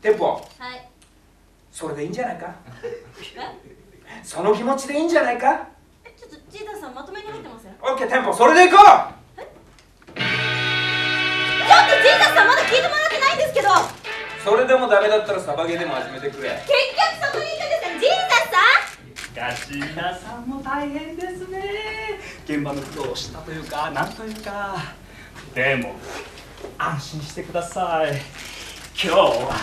テンポ。はい。それでいいんじゃないか？え？その気持ちでいいんじゃないか？えちょっとジータさんまとめに入ってませんちオッケーテンポ。それでいこう！ょっとジータさんまだ聞いてもらってないんですけど。それでもダメだったらサバゲーでも始めてくれ。結局そこにいたんですかジータさん。しかし皆さんも大変ですね。現場の苦労を知ったというかなんというか。でも安心してください。今日は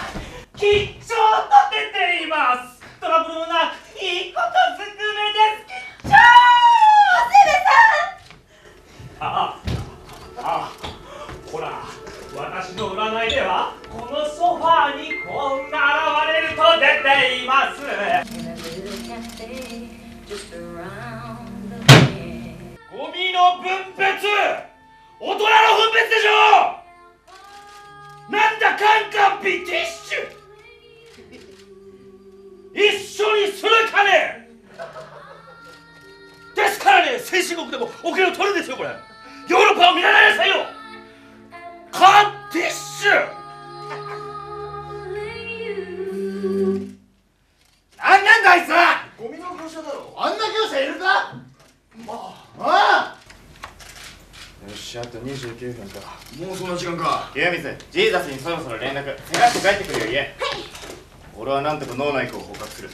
吉祥と出ています。トラブルのないいことずくめです。吉祥あああほら私の占いではこのソファーにこんな現れると出ています。ゴミの分別。大人の分別でしょ。なんだカンカンピティッシュ先進国でもお金を取るんですよこれ。ヨーロッパを見習いなさいよ。カンティッシュ。なんなんだあいつは。ゴミの業者だろ。あんな業者いるか。まあ。よしあと29分か。もうそんな時間か。清水ジーザスにそろそろ連絡。せかして帰ってくるよ家。俺はなんとか脳内区を捕獲する。は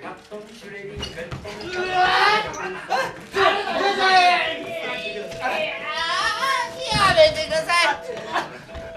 やめてください。